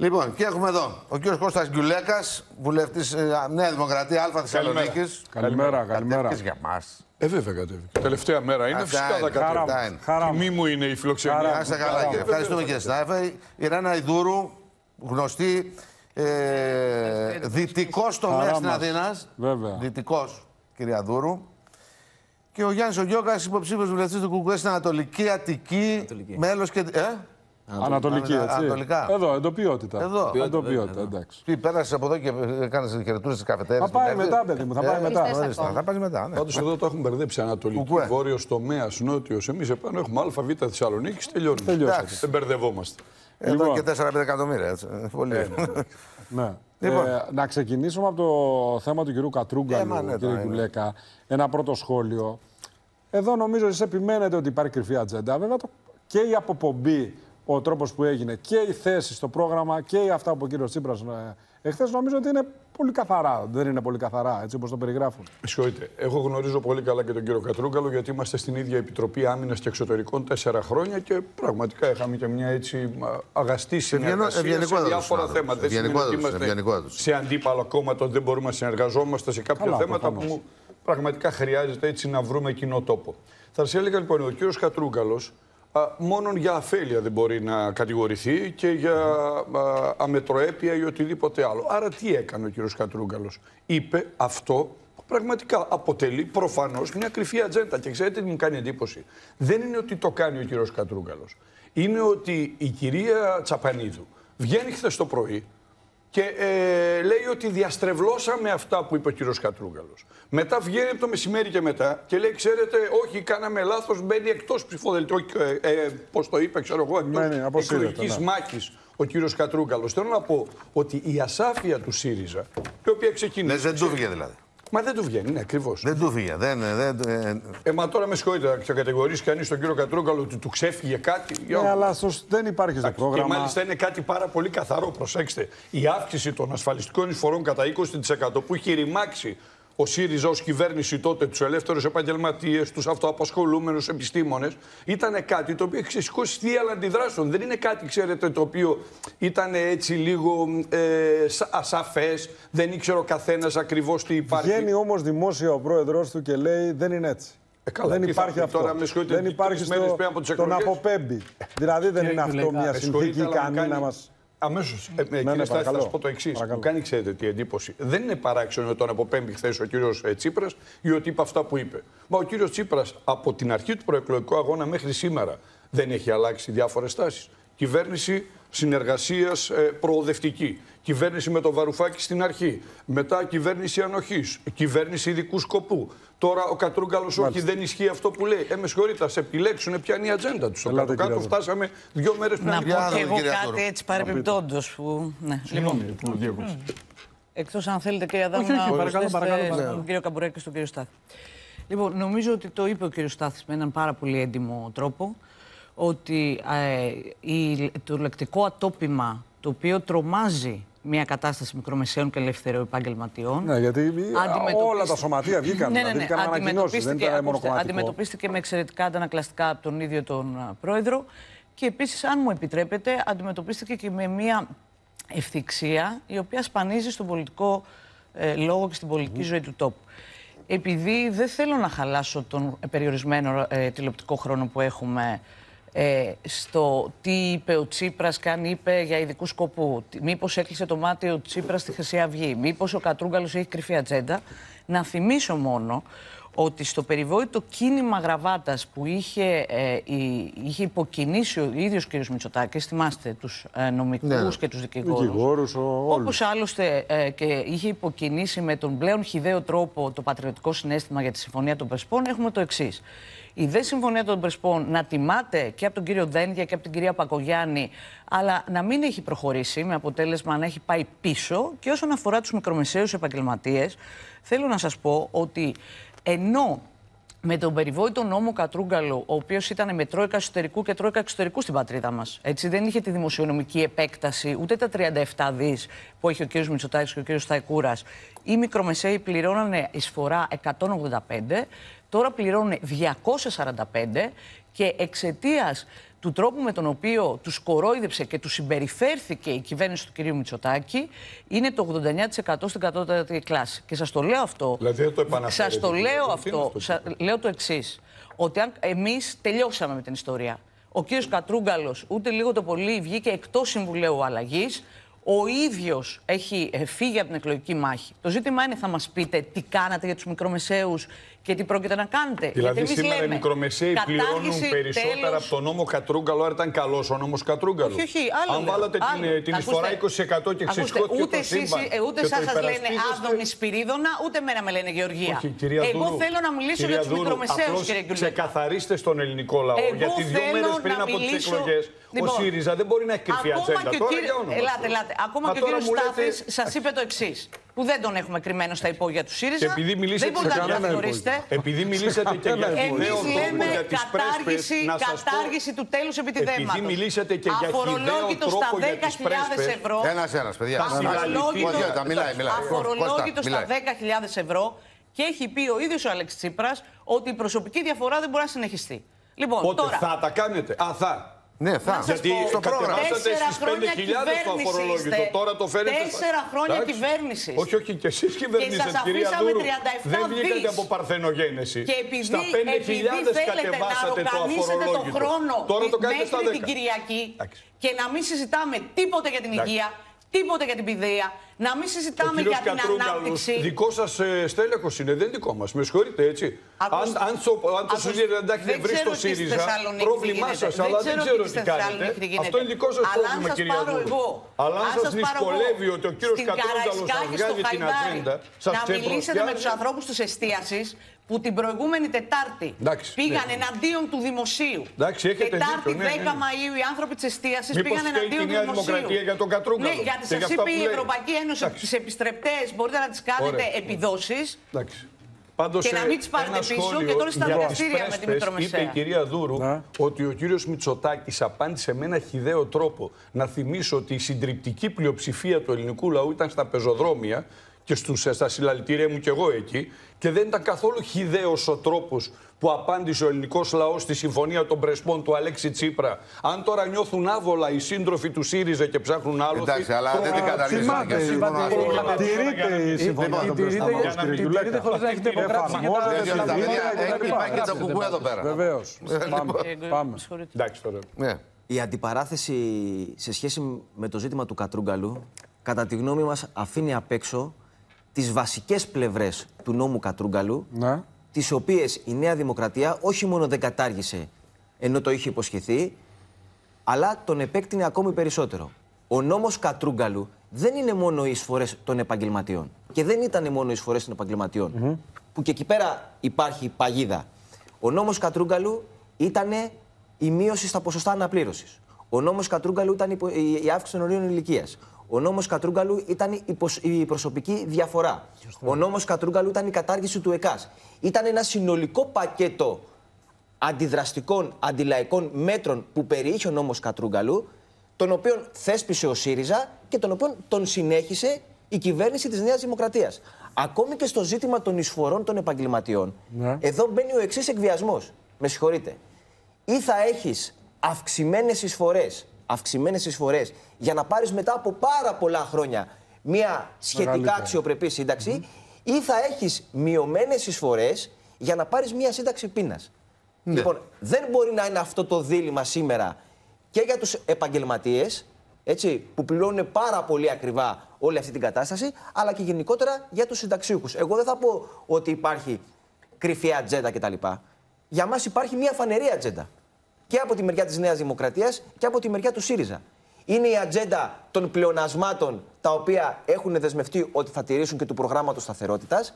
Λοιπόν, και έχουμε εδώ; Ο κ. Κώστας Γκιουλέκας, βουλευτής ε, Νέα Δημοκρατία Α Θεσσαλονίκης. Καλημέρα, καλημέρα. Κατέβηκες για μας. Ε, βέβαια κατέβηκε. Τελευταία μέρα είναι, Αυτά φυσικά είναι, θα κατέβει. αυτά είναι. Χαρά Τιμή μου είναι η φιλοξενία. Να είστε καλά, κύριε. Ευχαριστούμε κύριε Στάφε. Η Ρένα Ιδούρου, γνωστή ε, δυτικός τομέα Χαρά στην μας. Αθήνας. Βέβαια. Δυτικός, κυρία Δούρου. Και ο Γιάννης Ογιώκας, υποψήφιος βουλευτής του Κουκουέ στην Ανατολική Αττική. Μέλος και. Ε; Ανατολική, Ανα- έτσι. Ανατολικά. Εδώ, εντοπιότητα. Εδώ. Εντοπιότητα, εντάξει. Τι, πέρασες από εδώ και έκανε χαιρετούσε τις καφετέρειε. Θα πάει μετά, παιδί μου, θα πάει μετά. Θα πάει μετά, ναι. Πάντως εδώ το έχουν μπερδέψει. Ανατολική, Κουκουέ. βόρειο τομέα, νότιος. Εμείς επάνω έχουμε ΑΒ Θεσσαλονίκη, τελειώνουμε. Τελειώσατε. Δεν μπερδευόμαστε. Εδώ Λοιπόν. και 4-5 εκατομμύρια. Έτσι. Ε, Πολύ. Ναι. Λοιπόν. Ε, να ξεκινήσουμε από το θέμα του κυρίου Κατρούγκαλου, Ε, μα ναι, κύριε τώρα είναι. Γκουλέκα. Ένα πρώτο σχόλιο. Εδώ νομίζω εσείς επιμένετε ότι υπάρχει κρυφή ατζέντα. Βέβαια το, και η αποπομπή, ο τρόπος που έγινε και η θέση στο πρόγραμμα και η αυτά που ο κύριος Τσίπρας ε, εχθές νομίζω ότι είναι πολύ καθαρά. Δεν είναι πολύ καθαρά, έτσι όπως το περιγράφουν. Ε, Με συγχωρείτε. Εγώ γνωρίζω πολύ καλά και τον κύριο Κατρούγκαλο, γιατί είμαστε στην ίδια Επιτροπή Άμυνας και Εξωτερικών τέσσερα χρόνια και πραγματικά είχαμε και μια έτσι α, αγαστή συνεργασία σε ευγενικότατος διάφορα άνθρωπος. θέματα. Δεν σημαίνει ότι Ευγενικότατος, είμαστε ευγενικότατος. σε αντίπαλο κόμματα, ότι δεν μπορούμε να συνεργαζόμαστε σε κάποια Καλά, θέματα προφανώς. που πραγματικά χρειάζεται έτσι να βρούμε κοινό τόπο. Θα σας έλεγα λοιπόν, ο κύριος Κατρούγκαλος μόνον για αφέλεια δεν μπορεί να κατηγορηθεί και για α, αμετροέπεια ή οτιδήποτε άλλο. Άρα τι έκανε ο κύριος Κατρούγκαλος; Είπε αυτό που πραγματικά αποτελεί προφανώς μια κρυφή ατζέντα. Και ξέρετε τι μου κάνει εντύπωση; Δεν είναι ότι το κάνει ο κύριος Κατρούγκαλος. Είναι ότι η κυρία Τσαπανίδου βγαίνει χθες το πρωί και ε, λέει ότι διαστρεβλώσαμε αυτά που είπε ο κύριος Κατρούγκαλος. Μετά βγαίνει από το μεσημέρι και μετά και λέει, ξέρετε, όχι, κάναμε λάθος, μπαίνει εκτός ψηφοδελτίου, όχι, ε, ε, πώς το είπε, ξέρω εγώ, εκτός Ναι, ναι, αποσύρεται, εκλογικής ναι. μάχης ο κύριος Κατρούγκαλος. Θέλω να πω ότι η ασάφεια του ΣΥΡΙΖΑ, η οποία ξεκίνησε... Ναι, δεν του βγήκε δηλαδή. Μα δεν του βγαίνει, ναι, ακριβώς. Δεν του βγήκε. Δεν, δεν, ε, Ε, μα τώρα με συγχωρείτε, θα κατηγορήσει κανείς τον κύριο Κατρούγκαλο ότι του ξέφυγε κάτι. Ε, Για- Ναι, αλλά σως δεν υπάρχει στο Και πρόγραμμα. μάλιστα είναι κάτι πάρα πολύ καθαρό. Προσέξτε. Η αύξηση των ασφαλιστικών εισφορών κατά 20% που είχε ρημάξει ο ΣΥΡΙΖΑ ως κυβέρνηση τότε, τους ελεύθερους επαγγελματίες, τους αυτοαπασχολούμενους επιστήμονες, ήταν κάτι το οποίο έχει ξεσηκώσει θύαλα αντιδράσεων. Δεν είναι κάτι, ξέρετε, το οποίο ήταν έτσι λίγο ε, ασαφές, δεν ήξερε ο καθένας ακριβώς τι υπάρχει. Βγαίνει όμως δημόσια ο πρόεδρό του και λέει δεν είναι έτσι. Ε, καλά, δεν τι θα υπάρχει πει αυτό. τώρα, με συγχωρείτε, δεν τρεις υπάρχει μέρες στο, πριν από τις τον εκλογές. αποπέμπει. δηλαδή δεν είναι αυτό μια συνθήκη ικανή να μα. Αμέσως. Ε, ε, κύριε ναι, Στάση, θα παρακαλώ. σας πω το εξής. Παρακαλώ. Μου κάνει, ξέρετε, τι εντύπωση. Δεν είναι παράξενο τον αποπέμπει χθες ο κύριος Τσίπρας ή ότι είπε αυτά που είπε. Μα ο κύριος Τσίπρας από την αρχή του προεκλογικού αγώνα μέχρι σήμερα δεν έχει αλλάξει διάφορες τάσεις. Κυβέρνηση συνεργασίας προοδευτική. Κυβέρνηση με το βαρουφάκι στην αρχή. Μετά κυβέρνηση ανοχής. Κυβέρνηση ειδικού σκοπού. Τώρα ο Κατρούγκαλος, όχι, δεν ισχύει αυτό που λέει. Ε, με συγχωρείτε, ας επιλέξουν ποια είναι η ατζέντα τους. Στο Ελάτε, κάτω-κάτω κύριε φτάσαμε δύο μέρες πριν. Να από πω Για και να εγώ δω, κυρία κάτι Τόρο. έτσι παρεμπιπτόντως. Που... Ναι. Λοιπόν, που διέκοψε. εκτός αν θέλετε και Αδάμ Όχι, όχι, να παρακαλώ, προσθέσετε παρακαλώ, στον παρακαλώ. κύριο Καμπουρέκη και στον κύριο Στάθη. Λοιπόν, νομίζω ότι το είπε ο κύριος Στάθης με έναν πάρα πολύ έντιμο τρόπο ότι ε, η- το λεκτικό ατόπιμα το οποίο τρομάζει μια κατάσταση μικρομεσαίων και ελευθερών επαγγελματιών Ναι, γιατί αντιμετωπίστηκε- όλα τα σωματεία βγήκαν. Ναι, ναι, ναι. δηλαδή, κάναν ανακοινώσεις, δεν Αντιμετωπίστηκε, ήταν ακούστε, μονοκομματικό. αντιμετωπίστηκε με εξαιρετικά αντανακλαστικά από τον ίδιο τον α, πρόεδρο και επίσης, αν μου επιτρέπετε, αντιμετωπίστηκε και με μια ευθυξία η οποία σπανίζει στον πολιτικό ε, λόγο και στην πολιτική ζωή του τόπου. Επειδή δεν θέλω να χαλάσω τον περιορισμένο ε, τηλεοπτικό χρόνο που έχουμε ε, στο τι είπε ο Τσίπρας και αν είπε για ειδικού σκοπού. Τι- Μήπως έκλεισε το μάτι ο Τσίπρας στη Χρυσή Αυγή. Μήπως ο Κατρούγκαλος έχει κρυφή ατζέντα. Να θυμίσω μόνο ότι στο περιβόητο κίνημα γραβάτας που είχε, ε, η- είχε υποκινήσει ο ίδιος κ. Μητσοτάκης, θυμάστε τους ε, νομικούς Ναι, ναι. και τους δικηγόρους, Δικηγόρους, ο- όλους. όπως άλλωστε ε, και είχε υποκινήσει με τον πλέον χιδαίο τρόπο το πατριωτικό συνέστημα για τη Συμφωνία των Πρεσπών, έχουμε το εξής. Η δε Συμφωνία των Πρεσπών να τιμάται και από τον κύριο Δένδια και από την κυρία Πακογιάννη, αλλά να μην έχει προχωρήσει με αποτέλεσμα να έχει πάει πίσω. Και όσον αφορά τους μικρομεσαίους επαγγελματίες, θέλω να σας πω ότι ενώ με τον περιβόητο νόμο Κατρούγκαλο, ο οποίος ήταν με τρόικα εσωτερικού και τρόικα εξωτερικού στην πατρίδα μας. Έτσι, δεν είχε τη δημοσιονομική επέκταση, ούτε τα 37 δις που έχει ο κ. Μητσοτάκης και ο κ. Σταϊκούρας. Οι μικρομεσαίοι πληρώνανε εισφορά 185. Τώρα πληρώνουν 245 και εξαιτίας του τρόπου με τον οποίο τους κορόιδεψε και τους συμπεριφέρθηκε η κυβέρνηση του κυρίου Μητσοτάκη είναι το 89% στην κατώτατη κλάση. Και σας το λέω αυτό. Δηλαδή δεν το Σας το λέω αυτό. Σας, λέω το εξής. Ότι αν εμείς τελειώσαμε με την ιστορία. Ο κύριος Κατρούγκαλος ούτε λίγο το πολύ βγήκε εκτός Συμβουλίου Αλλαγής ο ίδιος έχει ε, φύγει από την εκλογική μάχη. Το ζήτημα είναι, θα μας πείτε τι κάνατε για τους μικρομεσαίους και τι πρόκειται να κάνετε; Δηλαδή, σήμερα λέμε, οι μικρομεσαίοι πληρώνουν περισσότερα τέλος... από τον νόμο Κατρούγκαλο, άρα ήταν καλός ο νόμος Κατρούγκαλο. Όχι, όχι, άλλο Αν βάλατε άλλο. την, την εισφορά 20% και ξεσχώθηκε ούτε το σύμπαν. Ε, ούτε εσά σας λένε Άδωνη Σπυρίδωνα, ούτε μένα με λένε Γεωργία. Όχι, κυρία Εγώ Δούρου, θέλω να μιλήσω για τους μικρομεσαίους, κύριε Γκουλέ. Ξεκαθαρίστε στον ελληνικό λαό. Γιατί δύο μέρες πριν από τις εκλογές ο λοιπόν, ΣΥΡΙΖΑ δεν μπορεί να έχει κρυφή ατζέντα. Ελάτε, ελάτε. Ακόμα και ο κύριος Στάθης σας είπε το εξής που δεν τον έχουμε κρυμμένο στα υπόγεια του ΣΥΡΙΖΑ. επειδή μιλήσατε δεν μπορείτε να γνωρίσετε. Επειδή μιλήσατε και για Εμείς λέμε κατάργηση, κατάργηση του τέλους επιτιδέματος. Επειδή μιλήσατε και για Αφορολόγητος στα 10.000 ευρώ. Ένας-ένας, παιδιά. Αφορολόγητος στα 10.000 ευρώ. Και έχει πει ο ίδιος ο Αλέξης Τσίπρας ότι η προσωπική διαφορά δεν μπορεί να συνεχιστεί. Λοιπόν, Πότε τώρα, θα τα κάνετε; Α, θα. Ναι, θα. Γιατί στο πρόγραμμα. Τέσσερα χρόνια κυβέρνησης. Τώρα το φέρετε. Τέσσερα χρόνια κυβέρνησης. Όχι, όχι, και εσείς κυβερνήσατε, κυρία Δούρου. Δεν βγήκατε από παρθενογένεση. Και επειδή, Στα 5.000 κατεβάσατε το αφορολόγητο. Το χρόνο Τώρα το κάνετε στα 10. την Κυριακή και να μην συζητάμε τίποτα για την υγεία, τίποτα για την παιδεία, να μην συζητάμε για την ανάπτυξη. Δικό σας ε, στέλεχος είναι, δεν δικό μας. Με συγχωρείτε έτσι. Αν, αν, το, αν το δεν βρει στο ΣΥΡΙΖΑ, πρόβλημά σας, αλλά δεν ξέρω τι κάνετε. Αυτό είναι δικός σας πρόβλημα, κυρία Δούρο. Αλλά αν σας δυσκολεύει ότι ο κύριος Κατρούγκαλος σα βγάζει την ατζέντα, να μιλήσετε με τους ανθρώπους της εστίασης που την προηγούμενη Τετάρτη Εντάξει, πήγαν ναι. εναντίον του δημοσίου. Εντάξει, Τετάρτη δίκιο, ναι, 10 ναι. Μαΐου οι άνθρωποι της εστίασης πήγαν εναντίον του δημοσίου. Δημοκρατία για τον Κατρούγκαλο. Ναι, γιατί σας είπε η Ευρωπαϊκή Ένωση ότι τις επιστρεπτές μπορείτε να τις κάνετε επιδόσεις. Πάντως, και να μην τις πάρετε πίσω και τώρα στα δικαστήρια με τη μικρομεσαία. Είπε η κυρία Δούρου να. ότι ο κύριος Μητσοτάκης απάντησε με ένα χιδαίο τρόπο. Να θυμίσω ότι η συντριπτική πλειοψηφία του ελληνικού λαού ήταν στα πεζοδρόμια και στους, στα συλλαλητήρια μου και εγώ εκεί. Και δεν ήταν καθόλου χιδαίο ο τρόπος που απάντησε ο ελληνικός λαός στη συμφωνία των Πρεσπών του Αλέξη Τσίπρα. Αν τώρα νιώθουν άβολα οι σύντροφοι του ΣΥΡΙΖΑ και ψάχνουν άλλο. Εντάξει, αλλά δεν την καταργήσαμε και Τηρείται η συμφωνία των Πρεσπών. Τηρείται χωρί να έχετε υπογράψει. Υπάρχει και το κουκού εδώ πέρα. Βεβαίως. Πάμε. Εντάξει τώρα. Η αντιπαράθεση σε σχέση με το ζήτημα του Κατρούγκαλου, κατά τη γνώμη μας, αφήνει απ' έξω τις βασικές πλευρές του νόμου Κατρούγκαλου, ναι. τις οποίες η Νέα Δημοκρατία όχι μόνο δεν κατάργησε ενώ το είχε υποσχεθεί, αλλά τον επέκτηνε ακόμη περισσότερο. Ο νόμος Κατρούγκαλου δεν είναι μόνο οι εισφορές των επαγγελματιών. Και δεν ήταν μόνο οι εισφορές των επαγγελματιών. Που και εκεί πέρα υπάρχει παγίδα. Ο νόμος Κατρούγκαλου ήταν η μείωση στα ποσοστά αναπλήρωσης. Ο νόμος Κατρούγκαλου ήταν η αύξηση των ορίων ηλικίας. Ο νόμος Κατρούγκαλου ήταν η προσωπική διαφορά. Ο νόμος Κατρούγκαλου ήταν η κατάργηση του ΕΚΑΣ. Ήταν ένα συνολικό πακέτο αντιδραστικών, αντιλαϊκών μέτρων που περιείχε ο νόμος Κατρούγκαλου, τον οποίο θέσπισε ο ΣΥΡΙΖΑ και τον οποίο τον συνέχισε η κυβέρνηση της Νέας Δημοκρατίας. Ακόμη και στο ζήτημα των εισφορών των επαγγελματιών, ναι. εδώ μπαίνει ο εξής εκβιασμός. Με συγχωρείτε. Ή θα έχεις αυξημένες εισφορές αυξημένες εισφορές για να πάρεις μετά από πάρα πολλά χρόνια μια σχετικά αξιοπρεπή σύνταξη, ή θα έχεις μειωμένες εισφορές για να πάρεις μια σύνταξη πείνας. Ναι. Λοιπόν, δεν μπορεί να είναι αυτό το δίλημα σήμερα και για τους επαγγελματίες, έτσι, που πληρώνουν πάρα πολύ ακριβά όλη αυτή την κατάσταση, αλλά και γενικότερα για τους συνταξίουχου. Εγώ δεν θα πω ότι υπάρχει κρυφή ατζέντα κτλ. Για μας υπάρχει μια φανερή ατζέντα και από τη μεριά της Νέας Δημοκρατίας και από τη μεριά του ΣΥΡΙΖΑ. Είναι η ατζέντα των πλεονασμάτων τα οποία έχουν δεσμευτεί ότι θα τηρήσουν και του προγράμματος σταθερότητας.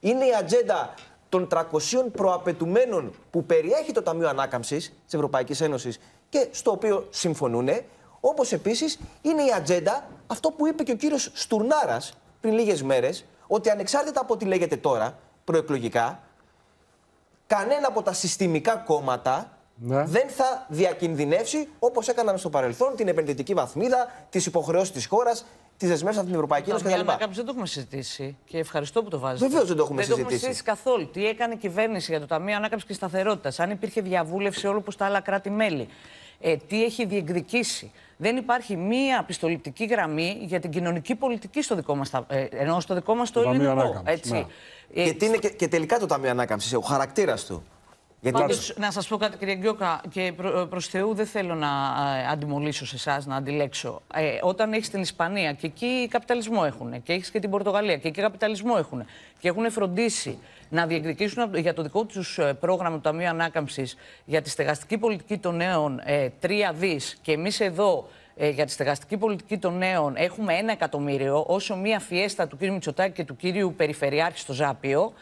Είναι η ατζέντα των 300 προαπαιτουμένων που περιέχει το Ταμείο Ανάκαμψης της Ευρωπαϊκής Ένωσης και στο οποίο συμφωνούν. Όπως επίσης είναι η ατζέντα αυτό που είπε και ο κύριος Στουρνάρας πριν λίγες μέρες, ότι ανεξάρτητα από ό,τι λέγεται τώρα προεκλογικά, κανένα από τα συστημικά κόμματα ναι. δεν θα διακινδυνεύσει όπως έκαναν στο παρελθόν την επενδυτική βαθμίδα, τις υποχρεώσεις της χώρας, τις δεσμεύσεις από την Ευρωπαϊκή Ένωση κτλ. Κάποιος δεν το έχουμε συζητήσει και ευχαριστώ που το βάζετε. Βεβαίως δεν το έχουμε δεν συζητήσει. Δεν το έχουμε συζητήσει καθόλου. Τι έκανε η κυβέρνηση για το Ταμείο Ανάκαμψης και Σταθερότητας, αν υπήρχε διαβούλευση όλο προς τα άλλα κράτη-μέλη. Ε, τι έχει διεκδικήσει. Δεν υπάρχει μία πιστοληπτική γραμμή για την κοινωνική πολιτική στο δικό μας. Ε, ενώ στο δικό μας το, το ελληνικό. Έτσι. Ναι. Ε, και, τι είναι και, και τελικά το Ταμείο Ανάκαμψης, ο χαρακτήρας του. Γιατί Πάντως, να σας πω κάτι κύριε Γκιώκα και προ, προς Θεού δεν θέλω να ε, αντιμολύσω σε εσάς, να αντιλέξω. Ε, όταν έχεις την Ισπανία και εκεί καπιταλισμό έχουν και έχεις και την Πορτογαλία και εκεί καπιταλισμό έχουν και έχουν φροντίσει να διεκδικήσουν για το δικό τους ε, πρόγραμμα του Ταμείου Ανάκαμψης για τη στεγαστική πολιτική των νέων ε, τρία δις και εμείς εδώ ε, για τη στεγαστική πολιτική των νέων έχουμε ένα εκατομμύριο, όσο μία φιέστα του κ. Μητσοτάκη και του κύριου Περιφερειάρχη στο Ζάπιο,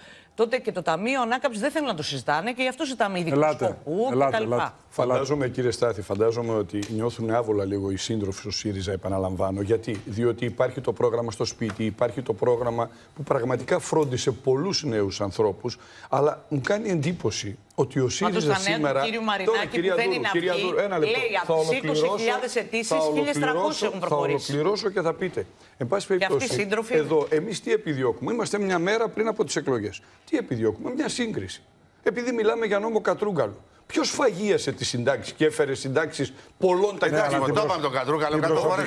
τότε και το Ταμείο Ανάκαμψη δεν θέλουν να το συζητάνε και γι' αυτό συζητάμε ειδικούς σκοπούς κτλ. Φαντάζομαι, κύριε Στάθη, φαντάζομαι ότι νιώθουν άβολα λίγο οι σύντροφοι στο ΣΥΡΙΖΑ, επαναλαμβάνω. Γιατί; Διότι υπάρχει το πρόγραμμα στο σπίτι, υπάρχει το πρόγραμμα που πραγματικά φρόντισε πολλούς νέους ανθρώπους. Αλλά μου κάνει εντύπωση ότι ο ΣΥΡΙΖΑ σήμερα. Του Μαρινάκη, τώρα, κυρία που δεν είναι κυρία Δούρου, ένα λεπτό. Λέει από τις 20.000 αιτήσεις, 1.300 έχουν προχωρήσει. Θα ολοκληρώσω και θα πείτε. Εν πάση περιπτώσει, εδώ εμείς τι επιδιώκουμε; Είμαστε μια μέρα πριν από τις εκλογές. Τι επιδιώκουμε, μια σύγκριση. Επειδή μιλάμε για νόμο Κατρούγκαλου. Ποιος φαγίασε τις συντάξεις και έφερε συντάξεις πολλών τα Εντάξει, το είπαμε τον Κατρούγκαλο κάτω φορέ.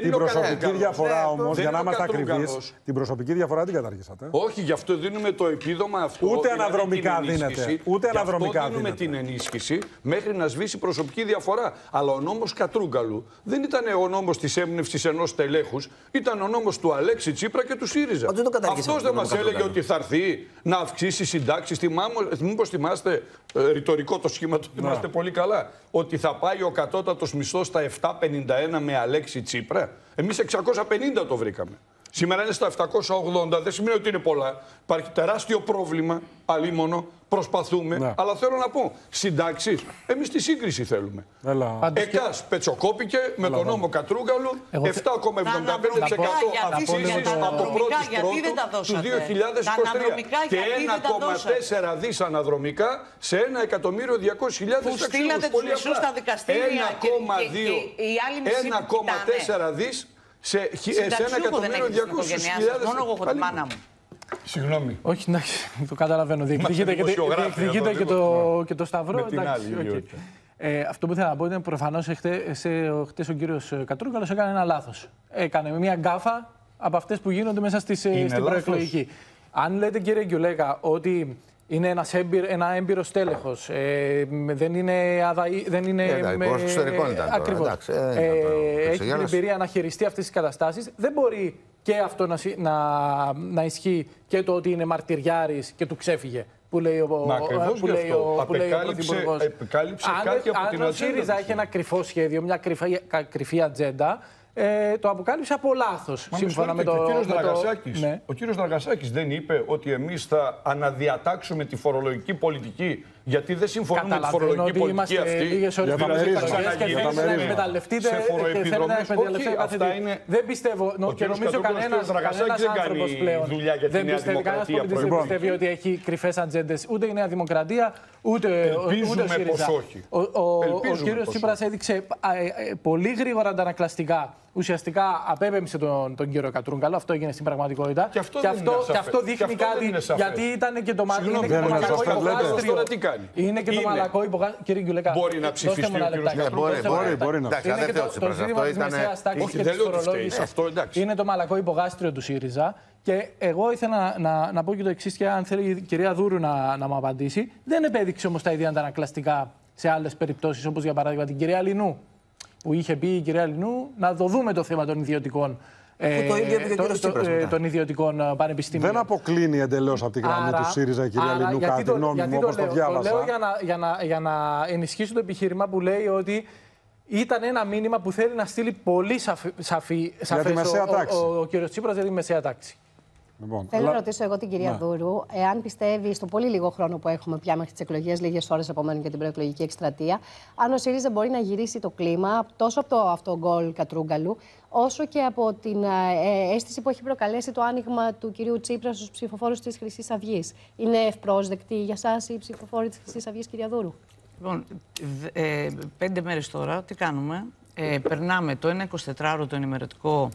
Την προσωπική διαφορά όμως, για να είμαστε ακριβείς, την προσωπική διαφορά την καταργήσατε; Όχι, γι' αυτό δίνουμε το επίδομα αυτό. Ούτε αναδρομικά δίνεται. Ούτε αναδρομικά δίνουμε την ενίσχυση μέχρι να σβήσει προσωπική διαφορά. Αλλά ο νόμος Κατρούγκαλου δεν ήταν ο νόμος της έμπνευσης ενός τελέχους, ήταν ο νόμος του Αλέξη Τσίπρα και του ΣΥΡΙΖΑ. Αυτός δεν μας έλεγε ότι θα έρθει να αυξήσει συντάξεις. Μήπως θυμάστε ε, ρητορικό το σχήμα του είμαστε πολύ καλά. Ότι θα πάει ο κατώτατος μισθός στα 751 με Αλέξη Τσίπρα. Εμείς 650 το βρήκαμε. Σήμερα είναι στα 780. Δεν σημαίνει ότι είναι πολλά. Υπάρχει τεράστιο πρόβλημα, αλίμονο. Προσπαθούμε. Ναι. Αλλά θέλω να πω, συντάξεις, εμείς τη σύγκριση θέλουμε. Εκά πετσοκόπηκε με τον νόμο Κατρούγκαλου 7,75% αυξήσει από 1η Πρώτου του 2023. Και 1,4 δι αναδρομικά σε 1 εκατομμύριο 200.000 Που στείλατε τους μισού στα δικαστήρια. 1,4 δις σε, σε ένα εκατομμύριο 200.000 Μόνο εγώ έχω τη μάνα μου. Συγγνώμη. Όχι, εντάξει, το καταλαβαίνω. Διεκδικείτε και, και, το, και το Σταυρό. Με την άλλη, ε, αυτό που θέλω να πω είναι προφανώς χτες ο κύριος Κατρούγκαλος έκανε ένα λάθος. Έκανε μια γκάφα από αυτές που γίνονται μέσα στις, ε, στην προεκλογική. Αν λέτε, κύριε Γκιουλέκα, ότι είναι ένας έμπειρο, ένα έμπειρο τέλεχο. Ε, δεν είναι. Αδαή, δεν είναι ε, με, Ακριβώς. Ε, έχει την εμπειρία να χειριστεί αυτές τις καταστάσεις. Δεν μπορεί και αυτό να, να, να ισχύει και το ότι είναι μαρτυριάρης και του ξέφυγε. Που λέει ο, που λέει ο, που λέει ο Πρωθυπουργός. Επικάλυψε αν, κάτι από αν την ο ΣΥΡΙΖΑ έχει ένα κρυφό σχέδιο, μια κρυφή, κρυφή ατζέντα, ε, το αποκάλυψε από λάθος. Σύμφωνα με το. Ο κύριος Δραγασάκη ναι. κύριος Δραγασάκης δεν είπε ότι εμείς θα αναδιατάξουμε τη φορολογική πολιτική γιατί δεν συμφωνούμε με τη φορολογική πολιτική αυτή. Λίγες ώρες θα θέλετε να εκμεταλλευτείτε και θέλετε να εκμεταλλευτείτε. Δεν πιστεύω και νομίζω κανένα άνθρωπος πλέον. Δεν πιστεύει κανένας πολίτη δεν πιστεύει ότι έχει κρυφές ατζέντες ούτε η Νέα Δημοκρατία ούτε ο ΣΥΡΙΖΑ. Ο κύριος Τσίπρας έδειξε πολύ γρήγορα αντανακλαστικά ουσιαστικά απέπεμψε τον, τον κύριο Κατρούγκαλο. Αυτό έγινε στην πραγματικότητα. Και αυτό, και αυτό, και αυτό δείχνει και αυτό κάτι. Γιατί ήταν και το, είναι και το μαλακό υπογάστριο. Είναι και το μαλακό υπογάστριο. Κύριε Γκουλέκα, μπορεί να ψηφίσει ο κύριος Μπορεί, μπορεί, μπορεί να Είναι και το ζήτημα τη μεσαία τάξη και τη φορολόγηση. Είναι το μαλακό υπογάστριο του ΣΥΡΙΖΑ. Και εγώ ήθελα να, να, να πω και το εξής, και αν θέλει η κυρία Δούρου να, να μου απαντήσει. Δεν επέδειξε όμως τα ίδια αντανακλαστικά σε άλλες περιπτώσεις, όπως για παράδειγμα την κυρία Λινού που είχε πει η κυρία Λινού να το δούμε το θέμα των ιδιωτικών ε, το ίδιο το, το, ε, των ιδιωτικών ε, πανεπιστήμιων. Δεν αποκλίνει εντελώς από την γραμμή του ΣΥΡΙΖΑ, η κυρία Λινού, κατά τη γνώμη μου, όπως το, το διάβασα. Το λέω για να, για, να, για να ενισχύσω το επιχείρημα που λέει ότι ήταν ένα μήνυμα που θέλει να στείλει πολύ σαφή, σαφή, σαφές ο, ο, ο, ο κ. Τσίπρας για τη μεσαία τάξη. Λοιπόν, Θέλω αλλά... να ρωτήσω εγώ την κυρία ναι. Δούρου, εάν πιστεύει στο πολύ λίγο χρόνο που έχουμε πια μέχρι τις εκλογές, λίγες ώρες απομένουν για την προεκλογική εκστρατεία, αν ο ΣΥΡΙΖΑ μπορεί να γυρίσει το κλίμα τόσο από το αυτό γκολ Κατρούγκαλου, όσο και από την ε, αίσθηση που έχει προκαλέσει το άνοιγμα του κυρίου Τσίπρα στους ψηφοφόρους της Χρυσής Αυγής. Είναι ευπρόσδεκτη για εσά η ψηφοφόρη της Χρυσής Αυγής, κυρία Δούρου; Λοιπόν, ε, πέντε μέρες τώρα τι κάνουμε; Ε, περνάμε το 1-24ωρο το ενημερωτικό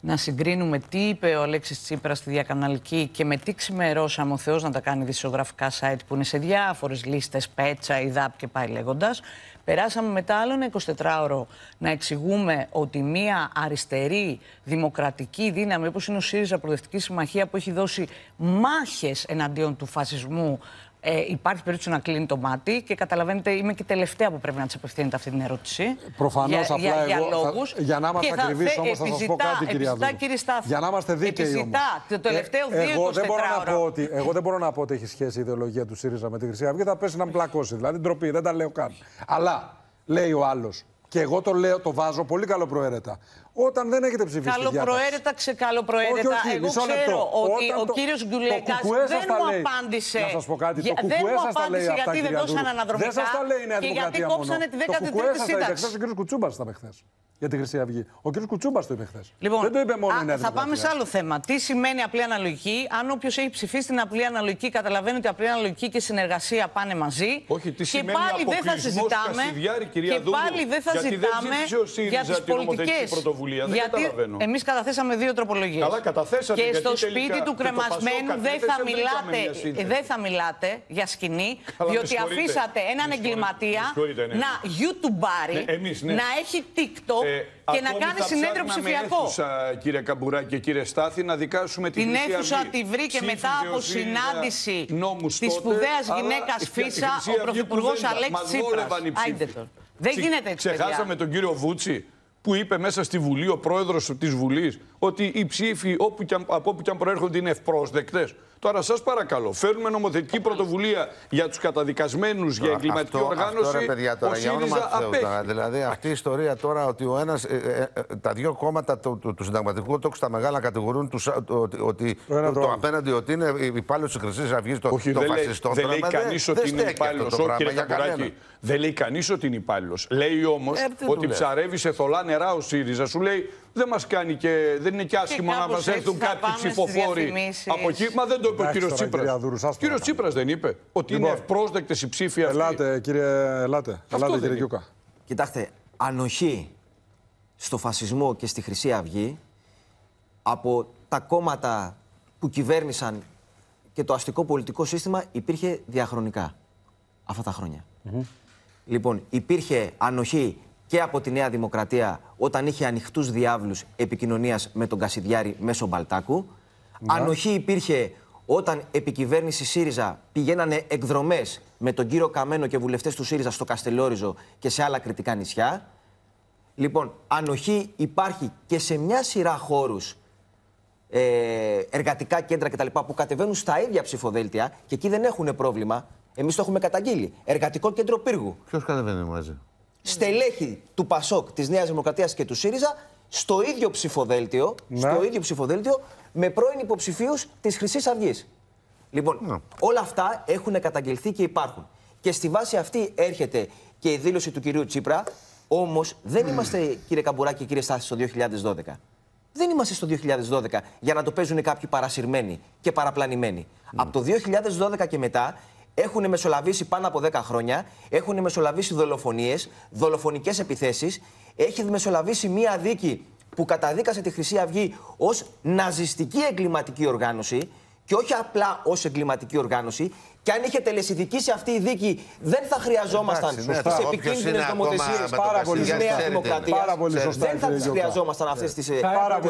να συγκρίνουμε τι είπε ο Αλέξης Τσίπρας στη διακαναλική και με τι ξημερώσαμε ο Θεός να τα κάνει δισογραφικά site που είναι σε διάφορες λίστες, Πέτσα, ΙΔΑΠ και πάει λέγοντας. Περάσαμε μετά άλλο ένα 24ωρο να εξηγούμε ότι μια αριστερή δημοκρατική δύναμη όπως είναι ο ΣΥΡΙΖΑ Προοδευτική Συμμαχία που έχει δώσει μάχες εναντίον του φασισμού ε, υπάρχει περίπτωση να κλείνει το μάτι και καταλαβαίνετε, είμαι και τελευταία που πρέπει να της απευθύνετε αυτή την ερώτηση. Προφανώς απλά για, εγώ. Για, λόγους. Θα, για να είμαστε ακριβείς όμως, θα σας πω κάτι, κυρία Δούρο. κύριε Στάθη. Για να είμαστε δίκαιοι. Επιζητά το τελευταίο ε, εγώ, δεν μπορώ να πω ότι, εγώ δεν μπορώ να πω ότι έχει σχέση η ιδεολογία του ΣΥΡΙΖΑ με τη Χρυσή Αυγή. Θα πέσει να μπλακώσει. Δηλαδή ντροπή, δεν τα λέω καν. Αλλά λέει ο άλλος, και εγώ το λέω, το βάζω πολύ καλοπροαίρετα. Όταν δεν έχετε ψηφίσει. Καλοπροαίρετα, ξεκαλοπροαίρετα. Όχι, όχι, εγώ ξέρω ότι ο κύριος Γκουλέκας δεν μου απάντησε. Να σας πω κάτι. Το δεν μου απάντησε γιατί δεν δώσαν αναδρομικά. Δεν σας τα λέει η Νέα Και γιατί κόψανε τη 13η σύνταξη. Ο κύριος Κουτσούμπας ήταν χθες για τη Χρυσή Αυγή. Ο κ. Κουτσούμπας το είπε χθες. Λοιπόν, δεν το είπε μόνο η Νέα Θα πάμε σε άλλο θέμα. Τι σημαίνει απλή αναλογική; Αν όποιος έχει ψηφίσει την απλή αναλογική καταλαβαίνει ότι απλή αναλογική και συνεργασία πάνε μαζί. Όχι, τι και πάλι δεν θα συζητάμε. Και πάλι δεν θα συζητάμε για τις πολιτικές. Γιατί εμείς καταθέσαμε δύο τροπολογίες. Καλά, καταθέσατε. Και στο σπίτι του κρεμασμένου δεν θα μιλάτε για σκηνή, διότι αφήσατε έναν εγκληματία ναι. να YouTubeάρει, ναι, να έχει TikTok ε, και να κάνει συνέδριο ψηφιακό. Αίθουσα, κύριε Καμπουράκη και κύριε Στάθη, να δικάσουμε την Την αίθουσα τη βρήκε μετά από συνάντηση της σπουδαίας γυναίκας Φίσα ο Πρωθυπουργός Αλέξης Τσίπρας. Δεν γίνεται έτσι. Ξεχάσαμε τον κύριο Βούτσι που είπε μέσα στη Βουλή ο πρόεδρος της Βουλής ότι οι ψήφοι όπου και, από όπου και αν προέρχονται είναι ευπρόσδεκτες. Τώρα σας παρακαλώ, φέρνουμε νομοθετική πρωτοβουλία για τους καταδικασμένους για εγκληματική αυτό, οργάνωση. Αυτό, ρε, παιδιά, τώρα, ο ΣΥΡΙΖΑ απέχει. Δηλαδή αυτή η ιστορία τώρα ότι ο ένας, ε, ε, ε, τα δύο κόμματα του, του, του συνταγματικού τόξου τα μεγάλα κατηγορούν τους, ότι, ότι το, το, απέναντι ότι είναι υπάλληλος της Χρυσή Αυγή το, Όχι, το δεν φασιστό. Δεν λέει κανείς ότι είναι υπάλληλος. Όχι, κύριε Καμπουράκη, δεν λέει κανείς ότι είναι υπάλληλος. Λέει όμως ότι ψαρεύει σε θολά νερά ο ΣΥΡΙΖΑ. Σου λέει δεν μας κάνει και δεν είναι και άσχημο να μας έρθουν κάποιοι ψηφοφόροι από εκεί. Μα δεν το είπε ο κύριος Τσίπρας. Ο κύριος Τσίπρας δεν είπε ότι είναι λοιπόν, ευπρόσδεκτες οι ψήφοι αυτοί. Ελάτε, κύριε, ελάτε. ελάτε κύριε Γιούκα. Κοιτάξτε, ανοχή στο φασισμό και στη Χρυσή Αυγή από τα κόμματα που κυβέρνησαν και το αστικό πολιτικό σύστημα υπήρχε διαχρονικά αυτά τα χρόνια. Λοιπόν, υπήρχε ανοχή και από τη Νέα Δημοκρατία όταν είχε ανοιχτούς διάβλους επικοινωνίας με τον Κασιδιάρη μέσω Μπαλτάκου. Ανοχή υπήρχε όταν επί κυβέρνηση ΣΥΡΙΖΑ πηγαίνανε εκδρομές με τον κύριο Καμένο και βουλευτές του ΣΥΡΙΖΑ στο Καστελόριζο και σε άλλα κριτικά νησιά. Λοιπόν, ανοχή υπάρχει και σε μια σειρά χώρους ε, εργατικά κέντρα κτλ. που κατεβαίνουν στα ίδια ψηφοδέλτια και εκεί δεν έχουν πρόβλημα. Εμείς το έχουμε καταγγείλει. Εργατικό κέντρο πύργου. Ποιος κατεβαίνει μαζί; Στελέχη του Πασόκ, της Νέας Δημοκρατίας και του ΣΥΡΙΖΑ στο ίδιο ψηφοδέλτιο, ναι. στο ίδιο ψηφοδέλτιο με πρώην υποψηφίους της Χρυσής Αυγής. Λοιπόν, ναι. όλα αυτά έχουν καταγγελθεί και υπάρχουν. Και στη βάση αυτή έρχεται και η δήλωση του κυρίου Τσίπρα. Όμως δεν είμαστε, κύριε Καμπουράκη και κύριε Στάση, στο 2012. Δεν είμαστε στο 2012 για να το παίζουν κάποιοι παρασυρμένοι και παραπλανημένοι. Mm. Από το 2012 και μετά έχουν μεσολαβήσει πάνω από 10 χρόνια, έχουν μεσολαβήσει δολοφονίες, δολοφονικές επιθέσεις, έχει μεσολαβήσει μία δίκη που καταδίκασε τη Χρυσή Αυγή ως ναζιστική εγκληματική οργάνωση και όχι απλά ως εγκληματική οργάνωση. Και αν είχε τελεσυδικήσει αυτή η δίκη, δεν θα χρειαζόμασταν τι επικίνδυνες νομοθεσίες τη Νέα Δημοκρατία. Δεν θα τι χρειαζόμασταν αυτές τις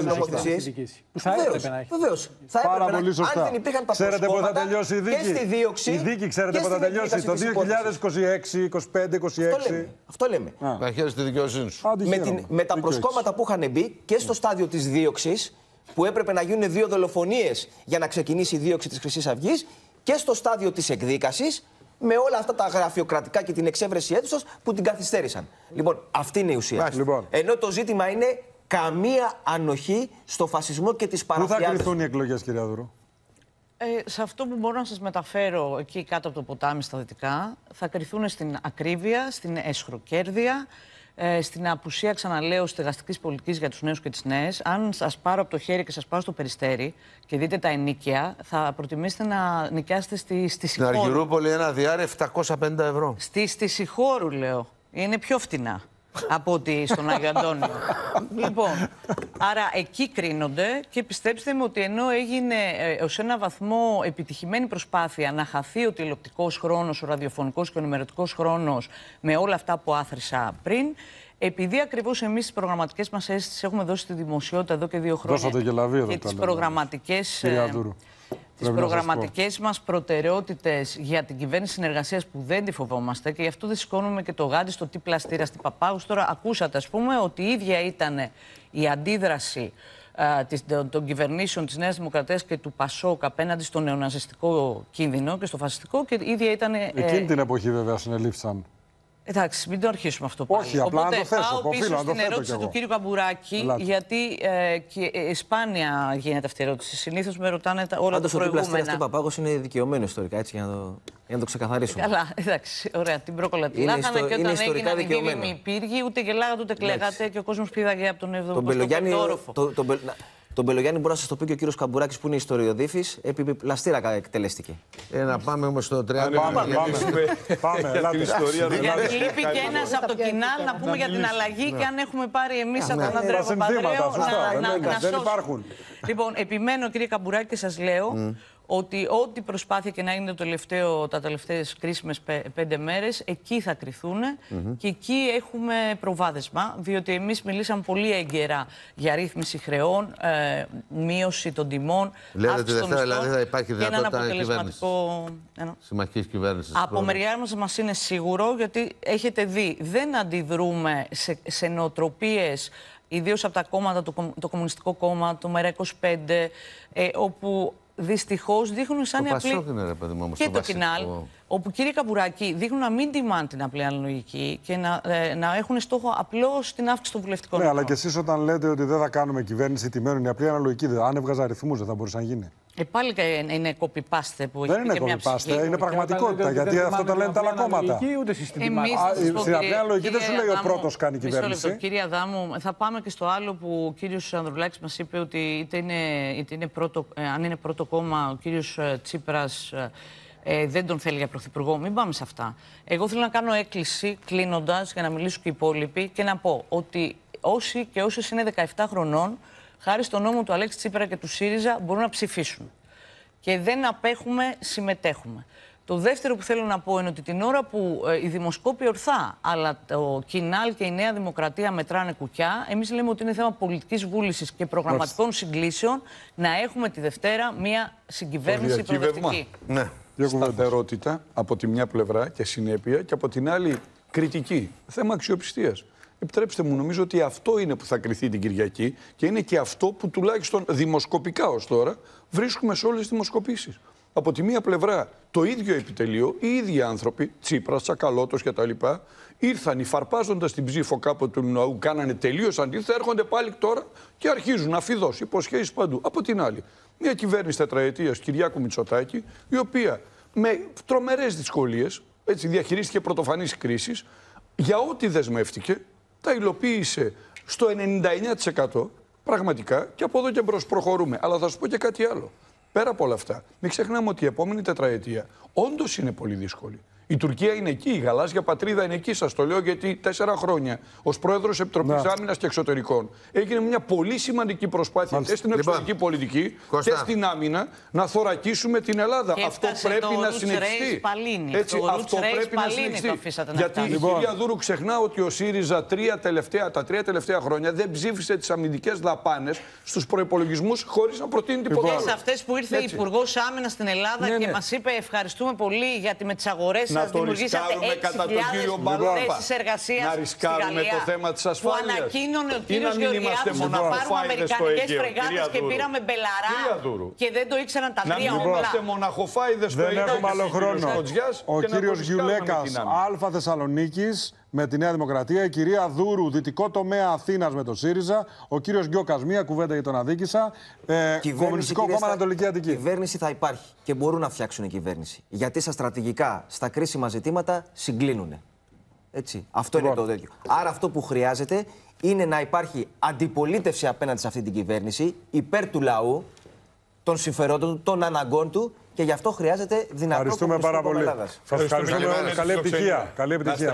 νομοθεσίες. Βεβαίως. Θα έπρεπε να Αν δεν υπήρχαν τα προσκόμματα και στη δίωξη. Η δίκη, ξέρετε πότε θα τελειώσει; Το 2026, 25, 26. Αυτό λέμε. Να χαίρεσαι τη δικαιοσύνη σου. Με τα προσκόμματα που είχαν μπει και στο στάδιο της δίωξης που έπρεπε να γίνουν δύο δολοφονίες για να ξεκινήσει η δίωξη της Χρυσής Αυγής και στο στάδιο της εκδίκασης με όλα αυτά τα γραφειοκρατικά και την εξέβρεση αίθουσας που την καθυστέρησαν. Λοιπόν, αυτή είναι η ουσία. Λοιπόν. Ενώ το ζήτημα είναι καμία ανοχή στο φασισμό και τις παραφιάδες. Πού θα κρυθούν οι εκλογές, κυρία Δουρού. Ε, σε αυτό που μπορώ να σας μεταφέρω εκεί κάτω από το ποτάμι στα δυτικά θα κρυθούν στην ακρίβεια, στην εσχροκέρδεια, ε, στην απουσία, ξαναλέω, στεγαστικής πολιτικής για τους νέους και τις νέες. Αν σας πάρω από το χέρι και σας πάω στο περιστέρι και δείτε τα ενίκαια, θα προτιμήσετε να νοικιάσετε στη, στη Στην Αργυρούπολη ένα διάρρη 750 ευρώ. Στη, στη Σιχώρου, λέω. Είναι πιο φτηνά. Από ότι στον Άγιο Αντώνιο. λοιπόν, άρα εκεί κρίνονται και πιστέψτε με ότι ενώ έγινε ε, ως ένα βαθμό επιτυχημένη προσπάθεια να χαθεί ο τηλεοπτικός χρόνος, ο ραδιοφωνικός και ο ενημερωτικός χρόνος με όλα αυτά που άθρησα πριν, επειδή ακριβώς εμείς τις προγραμματικές μας αίσθησει έχουμε δώσει τη δημοσιότητα εδώ και δύο χρόνια. Δώσατε και λαβή εδώ Και τις προγραμματικές τις προγραμματικές μας προτεραιότητες για την κυβέρνηση συνεργασίας που δεν τη φοβόμαστε και γι' αυτό δεν σηκώνουμε και το γάντι στο τι πλαστήρα στην Παπάγου. Τώρα, ακούσατε, ας πούμε, ότι η ίδια ήταν η αντίδραση των, των κυβερνήσεων της Νέας Δημοκρατίας και του Πασόκ απέναντι στο νεοναζιστικό κίνδυνο και στο φασιστικό και η ίδια ήταν. Εκείνη ε, την εποχή, βέβαια, συνελήφθησαν Εντάξει, μην το αρχίσουμε αυτό πάλι. Όχι, απλά Οπότε, να το θέσω. Πάω πίσω στην ερώτηση του κύριου Καμπουράκη, γιατί ε, και, ε, σπάνια γίνεται αυτή η ερώτηση. Συνήθως με ρωτάνε τα, όλα Πάντως, τα προηγούμενα. Πάντω, ο Παπάγος είναι δικαιωμένος ιστορικά, έτσι, για να το, για να το ξεκαθαρίσουμε. Καλά, εντάξει, ωραία. Την προκολατιλάχαμε και όταν έγιναν οι δίλημοι πύργοι, ούτε γελάγατε ούτε κλαίγατε και ο κόσμος πήδαγε από τον 7ο όροφο. Τον Πελογιάννη μπορεί να σας το πει και ο κύριος Καμπουράκης που είναι ιστοριοδίφης, επί πλαστήρα εκτελέστηκε. Ε, να πάμε όμως στο 30. Πάμε, πάμε. πάμε. την ιστορία Γιατί λείπει και ένας από το κοινάλ να πούμε για την αλλαγή και αν έχουμε πάρει εμείς από τον Αντρέα Παπαδρέο να σώσουμε. Λοιπόν, επιμένω κύριε Καμπουράκη και σας λέω ότι ό,τι προσπάθεια και να είναι το τελευταίο, τα τελευταίες κρίσιμες πέντε μέρες, εκεί θα κρυθούν και εκεί έχουμε προβάδισμα, διότι εμείς μιλήσαμε πολύ έγκαιρα για ρύθμιση χρεών, ε, μείωση των τιμών, Λέτε τη Δευτέρα, δηλαδή θα υπάρχει δυνατότητα αποτελεσματικό... Συμμαχής κυβέρνησης. Από μεριά μας μας είναι σίγουρο, γιατί έχετε δει, δεν αντιδρούμε σε, σε νοοτροπίες ιδίως από τα κόμματα, το, το Κομμουνιστικό Κόμμα, το ΜΕΡΑ25, ε, όπου δυστυχώς δείχνουν σαν το απλή. Είναι, ρε, παιδί μου, και το, κοινάλ, όπου κύριε Καπουράκη δείχνουν να μην τιμάνε την απλή αναλογική και να, ε, να έχουν στόχο απλώς την αύξηση των βουλευτικών. Ναι, αλλά και εσείς όταν λέτε ότι δεν θα κάνουμε κυβέρνηση τιμένων η απλή αναλογική, αν έβγαζα αριθμούς δεν θα μπορούσε να γίνει. Ε, πάλι και είναι κοπιπάστε που Δεν είναι κοπιπάστε, είναι πραγματικότητα. Γιατί αυτό το λένε τα άλλα κόμματα. Στην απλή αναλογική δεν σου λέει ο πρώτος κάνει κυβέρνηση. Κύριε Αδάμου, θα πάμε και στο άλλο που ο κύριος Ανδρουλάκης μας είπε ότι είτε είναι, είτε είναι πρώτο, ε, αν είναι πρώτο κόμμα ο κύριος ε, Τσίπρας. Ε, δεν τον θέλει για πρωθυπουργό. Μην πάμε σε αυτά. Εγώ θέλω να κάνω έκκληση κλείνοντας για να μιλήσουν και οι υπόλοιποι και να πω ότι όσοι και όσες είναι 17 χρονών χάρη στον νόμο του Αλέξη Τσίπρα και του ΣΥΡΙΖΑ, μπορούν να ψηφίσουν. Και δεν απέχουμε, συμμετέχουμε. Το δεύτερο που θέλω να πω είναι ότι την ώρα που ε, οι δημοσκόποι ορθά, αλλά το Κινάλ και η Νέα Δημοκρατία μετράνε κουκιά, εμείς λέμε ότι είναι θέμα πολιτικής βούλησης και προγραμματικών συγκλήσεων να έχουμε τη Δευτέρα μια συγκυβέρνηση προοδευτική. Ναι. Σταθερότητα από τη μια πλευρά και συνέπεια και από την άλλη κριτική. Θέμα αξιοπιστίας. Επιτρέψτε μου, νομίζω ότι αυτό είναι που θα κρυθεί την Κυριακή και είναι και αυτό που τουλάχιστον δημοσκοπικά ως τώρα βρίσκουμε σε όλες τις δημοσκοπήσεις. Από τη μία πλευρά το ίδιο επιτελείο, οι ίδιοι άνθρωποι, Τσίπρας, Τσακαλώτος κτλ., ήρθαν υφαρπάζοντας την ψήφο κάποτε του ναού, κάνανε τελείως αντίθετα, έρχονται πάλι τώρα και αρχίζουν να φιδώσει υποσχέσεις παντού. Από την άλλη, μια κυβέρνηση τετραετίας Κυριάκου Μητσοτάκη, η οποία με τρομερές δυσκολίες διαχειρίστηκε πρωτοφανή κρίση, για ό,τι δεσμεύτηκε, τα υλοποίησε στο 99% πραγματικά και από εδώ και μπρος προχωρούμε. Αλλά θα σου πω και κάτι άλλο. Πέρα από όλα αυτά, μην ξεχνάμε ότι η επόμενη τετραετία όντως είναι πολύ δύσκολη. Η Τουρκία είναι εκεί, η γαλάζια πατρίδα είναι εκεί. Σας το λέω γιατί τέσσερα χρόνια ως πρόεδρος Επιτροπής Άμυνας και Εξωτερικών έγινε μια πολύ σημαντική προσπάθεια και στην εξωτερική λοιπόν, πολιτική Κώστα. και στην άμυνα να θωρακίσουμε την Ελλάδα. Και αυτό πρέπει να συνεχιστεί. Έτσι, το αυτό πρέπει να συνεχιστεί. γιατί η λοιπόν. κυρία Δούρου ξεχνά ότι ο ΣΥΡΙΖΑ τρία τελευταία, τα τρία τελευταία χρόνια δεν ψήφισε τις αμυντικές δαπάνες στους προπολογισμού χωρίς να προτείνει τίποτα άλλο. Και σε αυτές που ήρθε Υπουργός Άμυνας στην Ελλάδα ναι, και ναι. μας είπε ευχαριστούμε πολύ γιατί με τις αγορές να το ρισκάρουμε κατά τον κύριο Μπαλόπα. Να ρισκάρουμε το θέμα της ασφάλειας. Που ανακοίνωνε ο κύριος Γεωργιάδης ότι θα πάρουμε αμερικανικές φρεγάτες και πήραμε μπελαρά και δεν το ήξεραν τα τρία όπλα. Να μην είμαστε μοναχοφάιδε στο Δεν έχουμε άλλο χρόνο. Ο κύριος Γιουλέκας, Α Θεσσαλονίκης με τη Νέα Δημοκρατία, η κυρία Δούρου, δυτικό τομέα Αθήνας με το ΣΥΡΙΖΑ, ο κύριος Γκιόκας, μία κουβέντα για τον Αδίκησα. Ε, Κομμουνιστικό Κόμμα Ανατολική Αττική. Κυβέρνηση θα υπάρχει και μπορούν να φτιάξουν κυβέρνηση. Γιατί στα στρατηγικά, στα κρίσιμα ζητήματα συγκλίνουν. Έτσι. Αυτό είναι λοιπόν. το τέτοιο. Άρα αυτό που χρειάζεται είναι να υπάρχει αντιπολίτευση απέναντι σε αυτή την κυβέρνηση, υπέρ του λαού, των συμφερόντων, των αναγκών του και γι' αυτό χρειάζεται δυνατότητα. Ευχαριστούμε πάρα πολύ. Σας ευχαριστούμε. Καλή επιτυχία. Καλή επιτυχία.